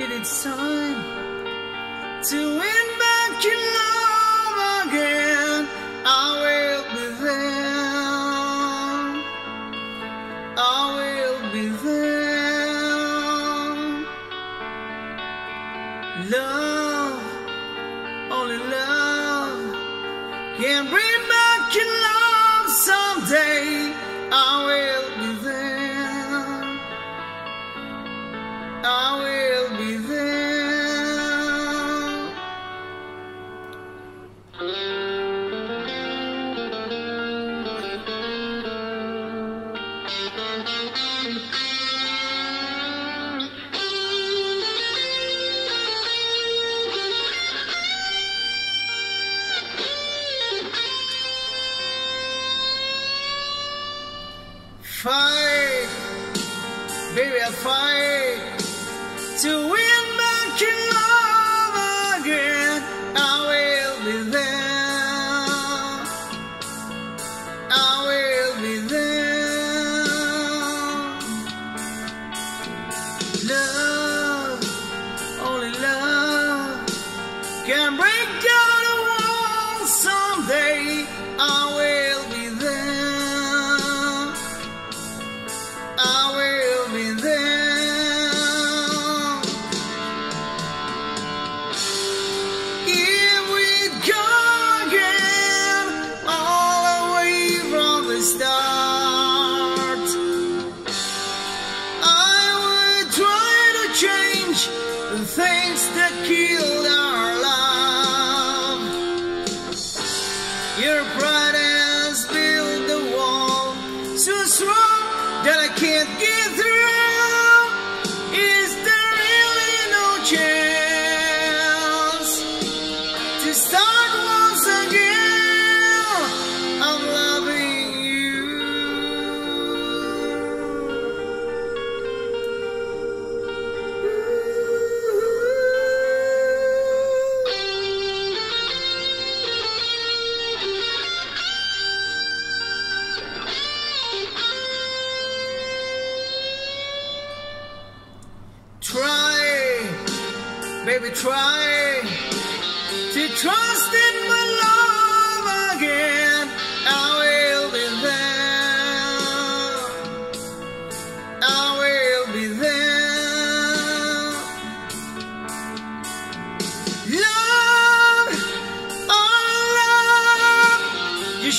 it's time to win back your love again. I will be there. I will be there. Love, only love can bring Fight, baby, I fight to win back your love again. I will be there. I will be there. Love, only love can break Your pride baby, try to trust in my love again. I will be there. I will be there. Love, oh love, you